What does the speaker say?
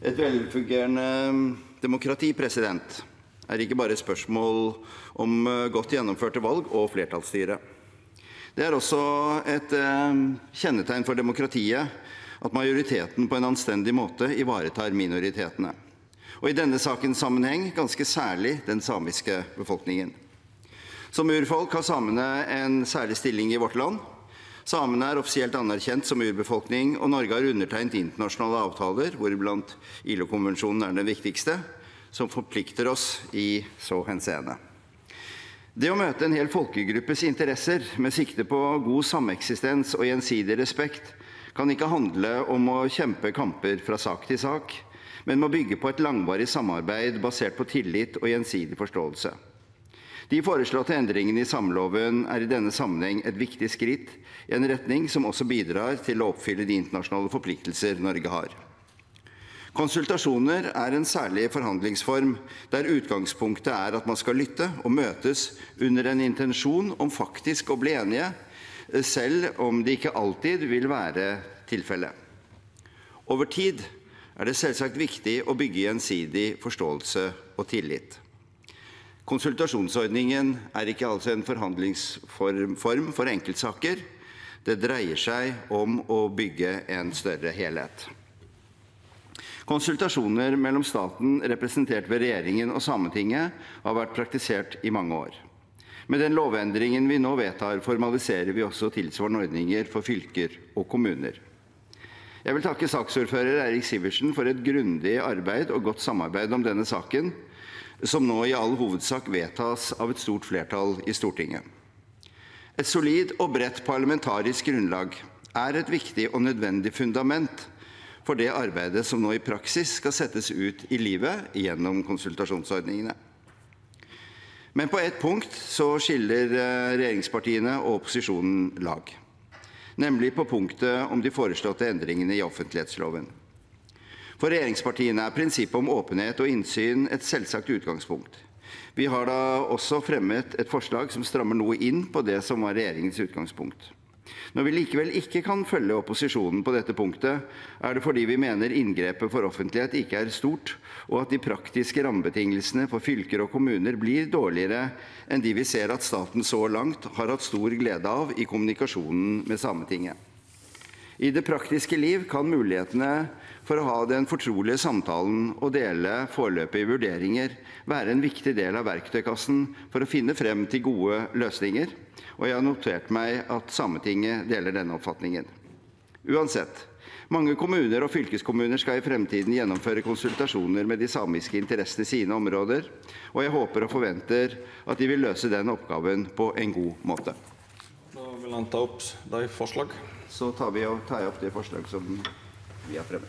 Et velfungerende demokrati president, er ikke bare et spørsmål om eh, godt gjennomførte valg og flertallsstyre. Det er også et eh, kjennetegn for demokratiet at majoriteten på en anstendig måte ivaretar minoritetene, og i denne sakens sammenheng ganske særlig den samiske befolkningen. Som urfolk har samene en særlig stilling i vårt land. Samene er offisielt anerkjent som urbefolkning, og Norge har undertegnet internasjonale avtaler, hvoriblant ILO-konvensjonen er den viktigste, som forplikter oss i så henseende. Det å møte en hel folkegruppes interesser med sikte på god sameksistens og gjensidig respekt kan ikke handle om å kjempe kamper fra sak til sak, men må bygge på et langvarig samarbeid basert på tillit og gjensidig forståelse. De foreslåtte endringene i sameloven er i denne sammenheng et viktig skritt i en retning som også bidrar til å oppfylle de internasjonale forpliktelser Norge har. Konsultasjoner er en særlig forhandlingsform der utgangspunktet er at man skal lytte og møtes under en intensjon om faktisk å bli enige, selv om det ikke alltid vil være tilfellet. Over tid er det selvsagt viktig å bygge gjensidig forståelse og tillit. Konsultasjonsordningen er ikke altså en forhandlingsform for enkeltsaker. Det dreier seg om å bygge en større helhet. Konsultasjoner mellom staten, representert ved regjeringen, og Sametinget har vært praktisert i mange år. Med den lovendringen vi nå vedtar, formaliserer vi også tilsvarende ordninger for fylker og kommuner. Jeg vil takke saksordfører Eirik Sivertsen for et grundig arbeid og godt samarbeid om denne saken, som nå i all hovedsak vedtas av et stort flertall i Stortinget. Et solid og bredt parlamentarisk grunnlag er et viktig og nødvendig fundament for det arbeidet som nå i praksis skal settes ut i livet gjennom konsultasjonsordningene. Men på ett punkt skiller eh, regjeringspartiene og opposisjonen lag, nemlig på punktet om de foreslåtte endringene i offentlighetsloven. For regjeringspartiene er prinsippet om åpenhet og innsyn et selvsagt utgangspunkt. Vi har da også fremmet et forslag som strammer noe inn på det som var regjeringens utgangspunkt. Når vi likevel ikke kan følge opposisjonen på dette punktet, er det fordi vi mener inngrepet for offentlighet ikke er stort, og at de praktiske rammebetingelsene for fylker og kommuner blir dårligere enn de vi ser at staten så langt har hatt stor glede av i kommunikasjonen med Sametinget. I det praktiske liv kan mulighetene for å ha den fortrolige samtalen og dele foreløpige vurderinger være en viktig del av verktøykassen for å finne frem til gode løsninger, og jeg har notert meg at Sametinget deler denne oppfatningen. Uansett, mange kommuner og fylkeskommuner skal i fremtiden gjennomføre konsultasjoner med de samiske interessene i sine områder, og jeg håper og forventer at de vil løse den oppgaven på en god måte. Vil han ta opp de forslag. Så tar vi tar opp de forslag som vi har fremmet.